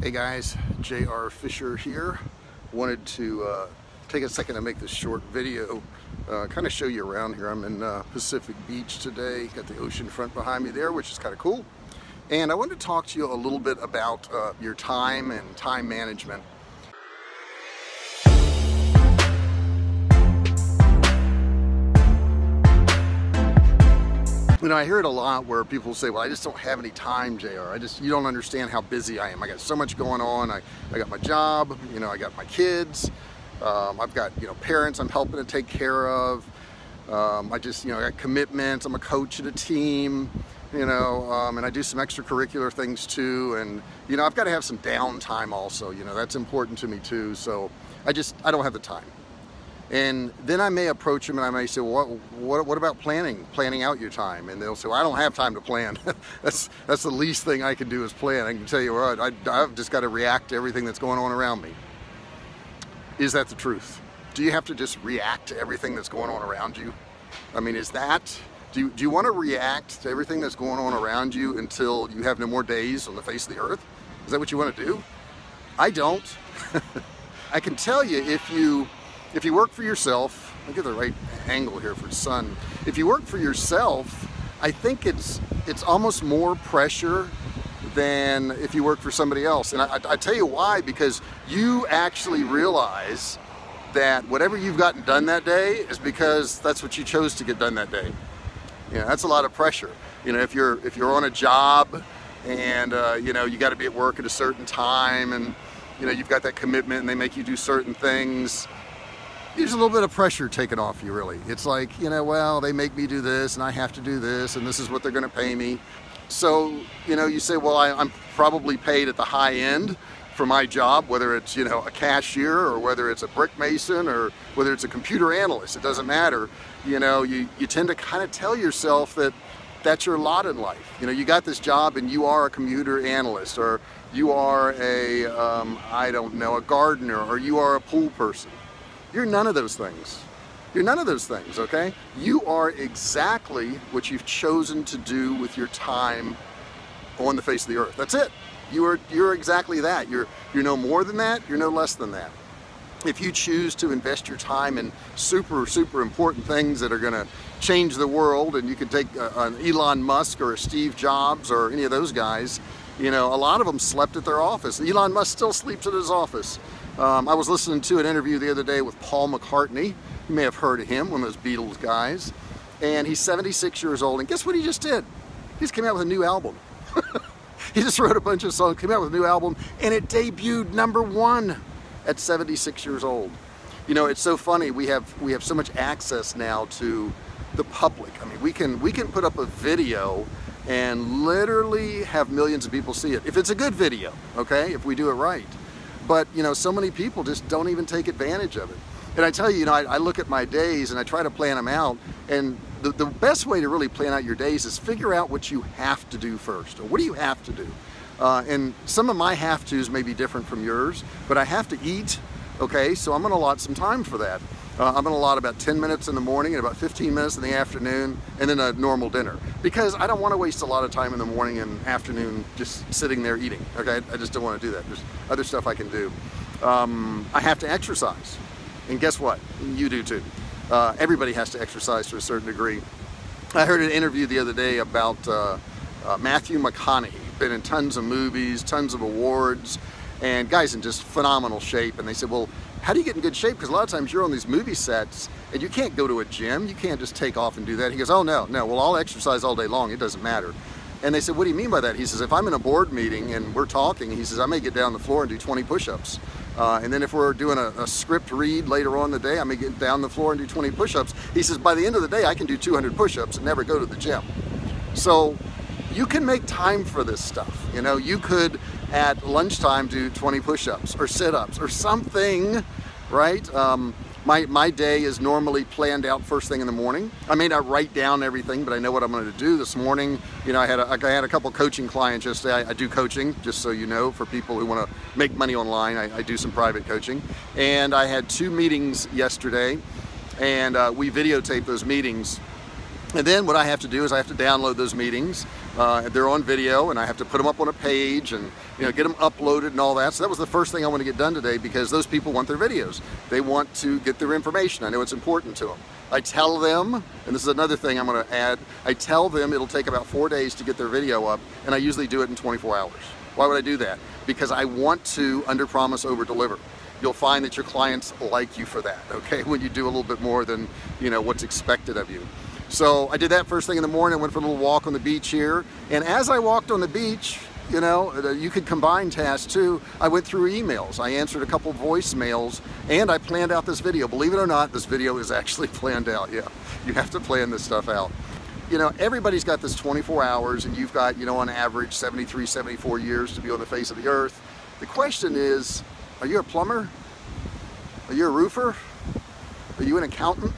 Hey guys, J.R. Fisher here. Wanted to uh, take a second to make this short video, uh, kind of show you around here. I'm in uh, Pacific Beach today, got the ocean front behind me there, which is kind of cool. And I wanted to talk to you a little bit about uh, your time and time management. You know, I hear it a lot where people say, well, I just don't have any time, JR. I just, you don't understand how busy I am. I got so much going on. I, I got my job, you know, I got my kids. Um, I've got, you know, parents I'm helping to take care of. Um, I just, you know, I got commitments. I'm a coach at a team, you know, um, and I do some extracurricular things too. And, you know, I've got to have some downtime also, you know, that's important to me too. So I just, I don't have the time. And then I may approach them and I may say, well, what, what, what, about planning, planning out your time? And they'll say, well, I don't have time to plan. that's, that's the least thing I can do is plan. I can tell you what, I, I've just got to react to everything that's going on around me. Is that the truth? Do you have to just react to everything that's going on around you? I mean, is that, do you, do you want to react to everything that's going on around you until you have no more days on the face of the earth? Is that what you want to do? I don't. I can tell you if you if you work for yourself, I'll get the right angle here for sun. If you work for yourself, I think it's it's almost more pressure than if you work for somebody else. And I, I, tell you why, because you actually realize that whatever you've gotten done that day is because that's what you chose to get done that day. You know, that's a lot of pressure. You know, if you're if you're on a job and uh, you know you got to be at work at a certain time and you know you've got that commitment and they make you do certain things there's a little bit of pressure taken off you really. It's like, you know, well, they make me do this and I have to do this and this is what they're gonna pay me. So, you know, you say, well, I, am probably paid at the high end for my job, whether it's, you know, a cashier or whether it's a brick mason or whether it's a computer analyst, it doesn't matter. You know, you, you tend to kind of tell yourself that that's your lot in life. You know, you got this job and you are a computer analyst or you are a, um, I don't know, a gardener or you are a pool person you're none of those things. You're none of those things, okay? You are exactly what you've chosen to do with your time on the face of the earth. That's it. You are you're exactly that. You're you're no more than that, you're no less than that. If you choose to invest your time in super, super important things that are going to change the world, and you could take an Elon Musk or a Steve Jobs or any of those guys, you know, a lot of them slept at their office. Elon Musk still sleeps at his office. Um, I was listening to an interview the other day with Paul McCartney. You may have heard of him, one of those Beatles guys. And he's 76 years old. And guess what he just did? He just came out with a new album. he just wrote a bunch of songs, came out with a new album, and it debuted number one at 76 years old. You know, it's so funny. We have we have so much access now to the public. I mean, we can we can put up a video and literally have millions of people see it. If it's a good video, okay? If we do it right. But, you know, so many people just don't even take advantage of it. And I tell you, you know, I, I look at my days and I try to plan them out. And the, the best way to really plan out your days is figure out what you have to do first. Or what do you have to do? Uh, and some of my have tos may be different from yours, but I have to eat, okay? So I'm gonna allot some time for that. Uh, I'm gonna allot about 10 minutes in the morning and about 15 minutes in the afternoon and then a normal dinner. Because I don't wanna waste a lot of time in the morning and afternoon just sitting there eating, okay? I just don't wanna do that. There's other stuff I can do. Um, I have to exercise. And guess what? You do too. Uh, everybody has to exercise to a certain degree. I heard an interview the other day about uh, uh Matthew McConaughey. Been in tons of movies, tons of awards, and guy's in just phenomenal shape. And they said, well, how do you get in good shape? Because a lot of times you're on these movie sets and you can't go to a gym. You can't just take off and do that. He goes, oh no, no, well I'll exercise all day long. It doesn't matter. And they said, what do you mean by that? He says, if I'm in a board meeting and we're talking, he says, I may get down the floor and do 20 push-ups. Uh, and then if we're doing a, a, script read later on the day, I may get down the floor and do 20 push-ups. He says, by the end of the day, I can do 200 push-ups and never go to the gym. So you can make time for this stuff. You know, you could at lunchtime do 20 push-ups or sit-ups or something, right? Um, my, my day is normally planned out first thing in the morning. I may not write down everything, but I know what I'm going to do this morning. You know, I had a, I had a couple coaching clients yesterday. I, I, do coaching, just so you know, for people who want to make money online. I, I, do some private coaching. And I had two meetings yesterday, and uh, we videotape those meetings. And then what I have to do is I have to download those meetings Uh, they're on video and I have to put them up on a page and you know get them uploaded and all that. So that was the first thing I want to get done today because those people want their videos. They want to get their information. I know it's important to them. I tell them, and this is another thing I'm going to add, I tell them it'll take about four days to get their video up and I usually do it in 24 hours. Why would I do that? Because I want to under promise, over deliver you'll find that your clients like you for that, okay? When you do a little bit more than, you know, what's expected of you. So I did that first thing in the morning, I went for a little walk on the beach here. And as I walked on the beach, you know, uh, you could combine tasks too. I went through emails, I answered a couple voicemails, and I planned out this video. Believe it or not, this video is actually planned out. Yeah, you have to plan this stuff out. You know, everybody's got this 24 hours and you've got, you know, on average 73, 74 years to be on the face of the earth. The question is, are you a plumber? Are you a roofer? Are you an accountant?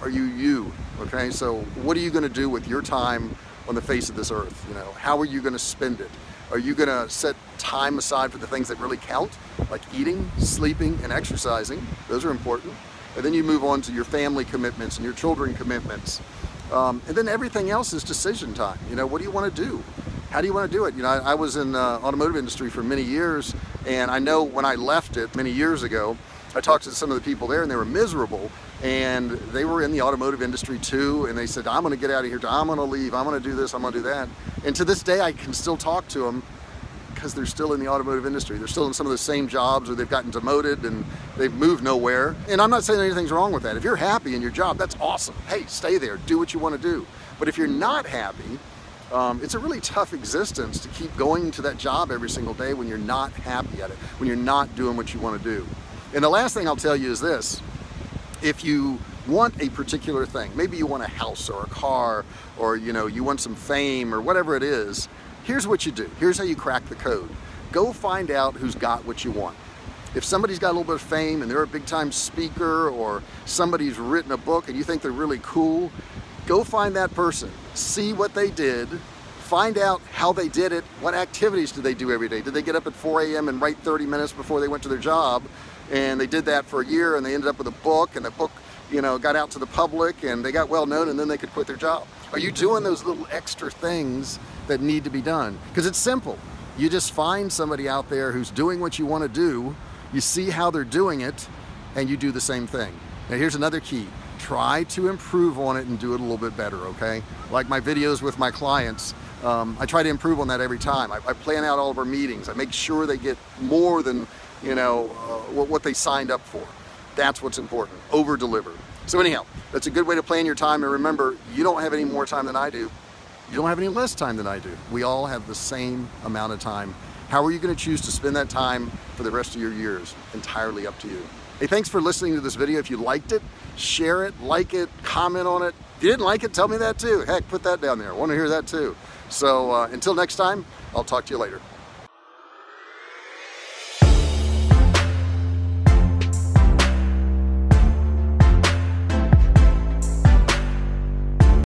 Are you you? Okay, so what are you going to do with your time on the face of this earth? You know, how are you going to spend it? Are you going to set time aside for the things that really count, like eating, sleeping, and exercising? Those are important. And then you move on to your family commitments and your children commitments. Um, and then everything else is decision time. You know, what do you want to do? How do you want to do it? You know, I, I was in the automotive industry for many years, and I know when I left it many years ago, I talked to some of the people there and they were miserable and they were in the automotive industry too and they said I'm gonna get out of here. I'm gonna leave. I'm gonna do this. I'm gonna do that. And to this day I can still talk to them because they're still in the automotive industry. They're still in some of the same jobs or they've gotten demoted and they've moved nowhere. And I'm not saying anything's wrong with that. If you're happy in your job that's awesome. Hey stay there. Do what you want to do. But if you're not happy um, it's a really tough existence to keep going to that job every single day when you're not happy at it when you're not doing what you want to do and the last thing I'll tell you is this. If you want a particular thing, maybe you want a house or a car, or you know, you want some fame or whatever it is, here's what you do. Here's how you crack the code. Go find out who's got what you want. If somebody's got a little bit of fame and they're a big time speaker or somebody's written a book and you think they're really cool, go find that person. See what they did, find out how they did it, what activities do they do every day. Did they get up at 4 a.m. and write 30 minutes before they went to their job? And they did that for a year and they ended up with a book and the book you know got out to the public and they got well known and then they could quit their job. Are you doing those little extra things that need to be done? Because it's simple. You just find somebody out there who's doing what you want to do you see how they're doing it and you do the same thing. Now here's another key. Try to improve on it and do it a little bit better okay? Like my videos with my clients um, I try to improve on that every time. I, I, plan out all of our meetings. I make sure they get more than you know, uh, what, what they signed up for. That's what's important, over deliver. So anyhow, that's a good way to plan your time and remember, you don't have any more time than I do. You don't have any less time than I do. We all have the same amount of time. How are you gonna choose to spend that time for the rest of your years? Entirely up to you. Hey, thanks for listening to this video. If you liked it, share it, like it, comment on it. If you didn't like it, tell me that too. Heck, put that down there. I wanna hear that too. So uh, until next time, I'll talk to you later.